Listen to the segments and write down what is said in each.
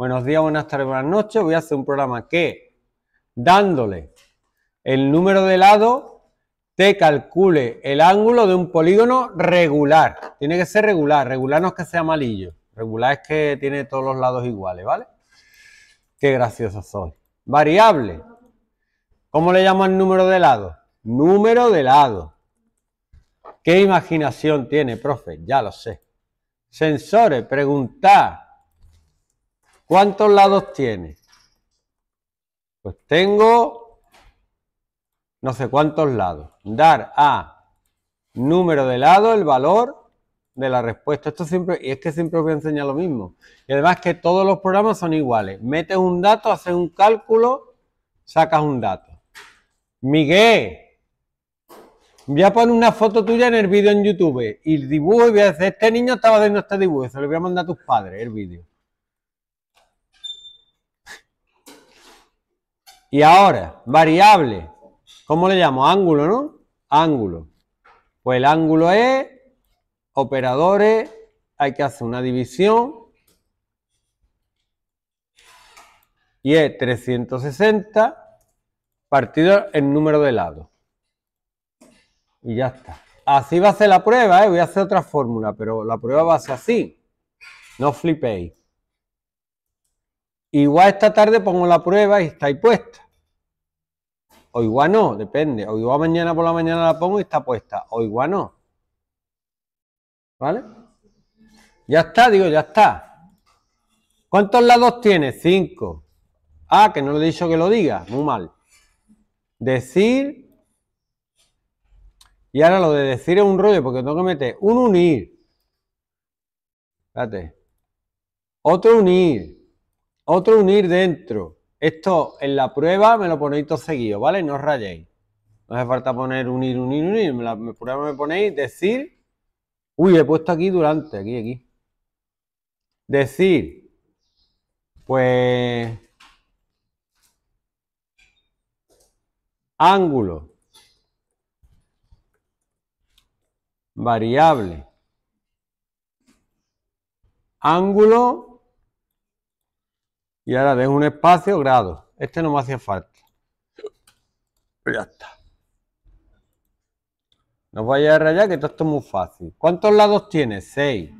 Buenos días, buenas tardes, buenas noches. Voy a hacer un programa que, dándole el número de lados, te calcule el ángulo de un polígono regular. Tiene que ser regular. Regular no es que sea malillo. Regular es que tiene todos los lados iguales, ¿vale? Qué gracioso soy. Variable. ¿Cómo le llamo al número de lado? Número de lado. ¿Qué imaginación tiene, profe? Ya lo sé. Sensores, preguntar. ¿Cuántos lados tiene? Pues tengo no sé cuántos lados. Dar a número de lados el valor de la respuesta. Esto siempre, y es que siempre os voy a enseñar lo mismo. Y además que todos los programas son iguales. Metes un dato, haces un cálculo, sacas un dato. Miguel, voy a poner una foto tuya en el vídeo en YouTube y el dibujo y voy a decir, este niño estaba haciendo este dibujo, se lo voy a mandar a tus padres el vídeo. Y ahora, variable. ¿Cómo le llamo? Ángulo, ¿no? Ángulo. Pues el ángulo es operadores, hay que hacer una división. Y es 360 partido el número de lados. Y ya está. Así va a ser la prueba, ¿eh? voy a hacer otra fórmula, pero la prueba va a ser así. No flipéis. Igual esta tarde pongo la prueba y está ahí puesta. O igual no, depende. O igual mañana por la mañana la pongo y está puesta. O igual no. ¿Vale? Ya está, digo, ya está. ¿Cuántos lados tiene? Cinco. Ah, que no le he dicho que lo diga. Muy mal. Decir. Y ahora lo de decir es un rollo porque tengo que meter un unir. Espérate. Otro unir otro unir dentro. Esto en la prueba me lo ponéis todo seguido, ¿vale? No os rayéis. No hace falta poner unir, unir, unir. En la prueba me ponéis decir. Uy, he puesto aquí durante, aquí, aquí. Decir. Pues. Ángulo. Variable. Ángulo y ahora dejo un espacio, grado. Este no me hacía falta. Pero ya está. No vaya a rayar que todo esto es muy fácil. ¿Cuántos lados tiene? 6.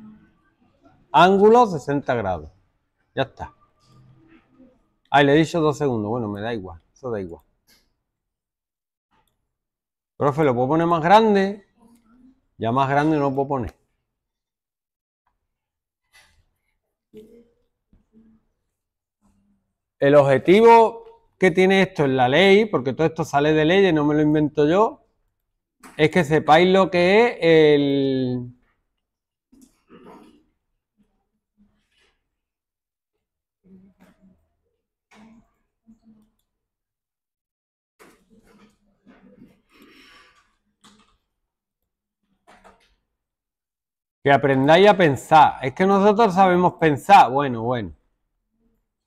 Ángulo 60 grados. Ya está. Ay, le he dicho dos segundos. Bueno, me da igual. Eso da igual. Profe, ¿lo puedo poner más grande? Ya más grande no lo puedo poner. El objetivo que tiene esto en la ley, porque todo esto sale de ley y no me lo invento yo, es que sepáis lo que es el... Que aprendáis a pensar. Es que nosotros sabemos pensar. Bueno, bueno.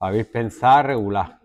Habéis pensar regular.